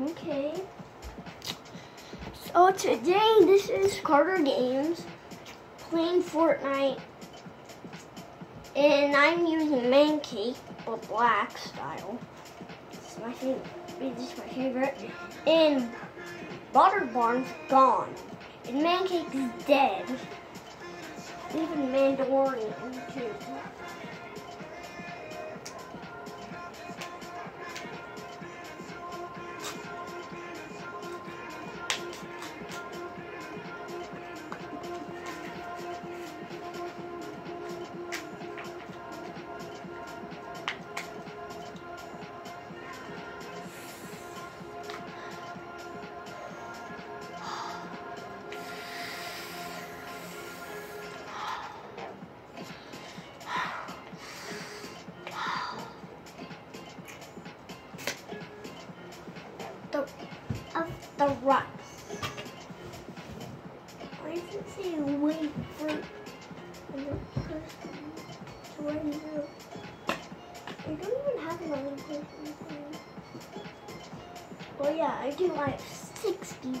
Okay. So today, this is Carter Games playing Fortnite, and I'm using Mancake, but black style. Is my favorite. Is my favorite. And Butter Barn's gone, and Mancake's dead. Even Mandalorian too. The rice. Why does it say wait for the person to run through? I don't even have another person. Well, yeah, I do. I have 60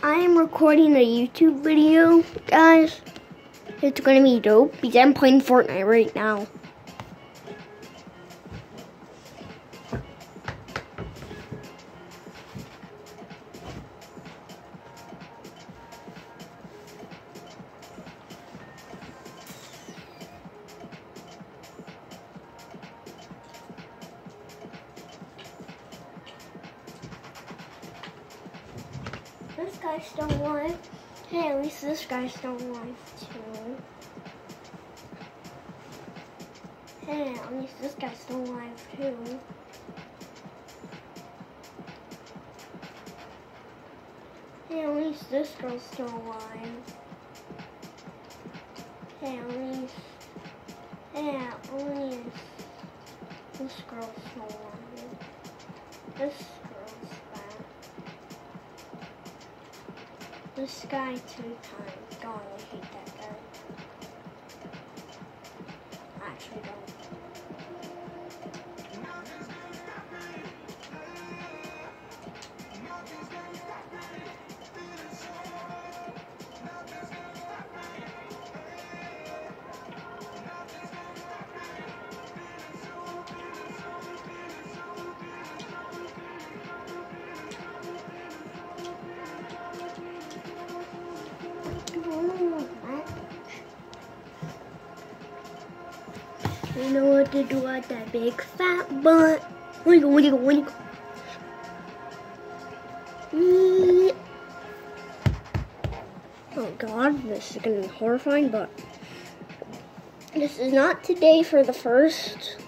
I am recording a YouTube video, guys. It's gonna be dope because I'm playing Fortnite right now. This guy's still alive. Hey, at least this guy's still alive too. Hey, at least this guy's still alive too. Hey, at least this girl's still alive. Hey, at least. Hey, at least this girl's still alive. This This guy two times. God, I hate that guy. Actually don't. You know what to do with that big fat butt. Wiggle, wiggle, wiggle. Oh god, this is gonna be horrifying, but this is not today for the first